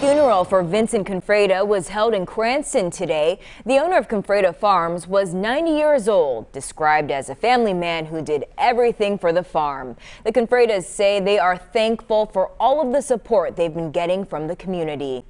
funeral for Vincent Confreda was held in Cranston today. The owner of Confreda Farms was 90 years old, described as a family man who did everything for the farm. The Confredas say they are thankful for all of the support they've been getting from the community.